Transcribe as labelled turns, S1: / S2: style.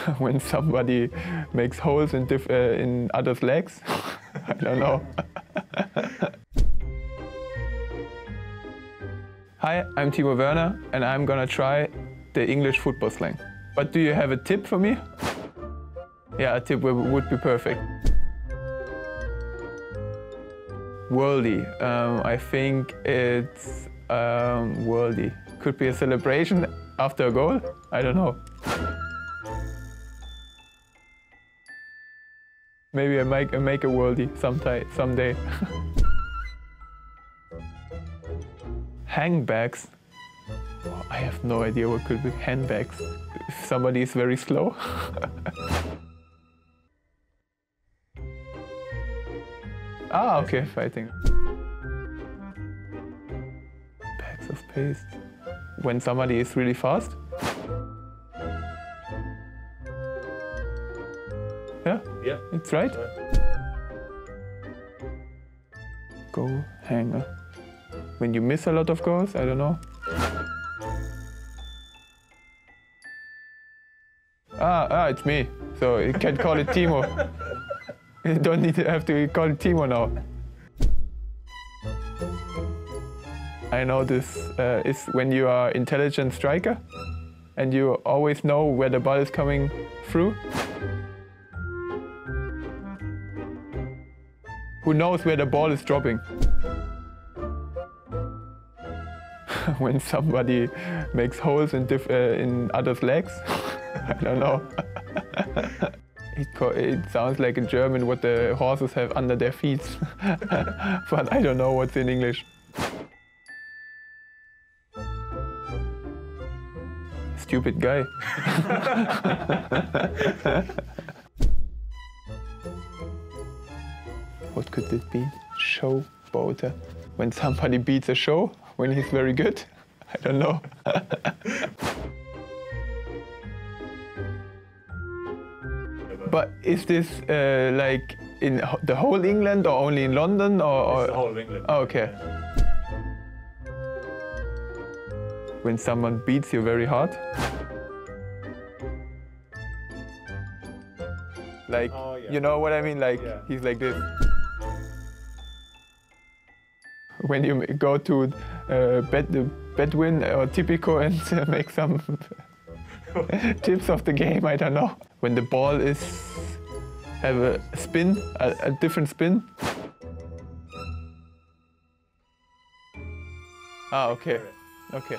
S1: when somebody makes holes in, uh, in others' legs. I don't know. Hi, I'm Timo Werner and I'm gonna try the English football slang. But do you have a tip for me? Yeah, a tip would would be perfect. Worldie. Um, I think it's um, worldie. Could be a celebration after a goal. I don't know. Maybe I make, I make a worldie sometime, someday. Hangbags. Oh, I have no idea what could be handbags. If somebody is very slow. ah, okay, fighting. Bags of paste. When somebody is really fast. Yeah,
S2: Yeah.
S1: it's right. Goal hanger. When you miss a lot of goals, I don't know. Ah, ah, it's me. So you can call it Timo. You don't need to have to call it Timo now. I know this uh, is when you are intelligent striker and you always know where the ball is coming through. Who knows where the ball is dropping? when somebody makes holes in, uh, in others' legs. I don't know. it, it sounds like in German what the horses have under their feet, but I don't know what's in English. Stupid guy. What could it be? Showboater. When somebody beats a show, when he's very good? I don't know. But is this uh, like in the whole England or only in London or? or-
S2: It's the whole of England.
S1: Oh, okay. When someone beats you very hard? Like,
S2: Oh, yeah.
S1: you know what I mean? Like,
S2: Yeah.
S1: he's like this. When you go to uh, bed, Bedouin or Tipico and uh, make some tips of the game, I don't know. When the ball is have a spin, a, a different spin. Ah, okay, okay.